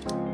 Bye.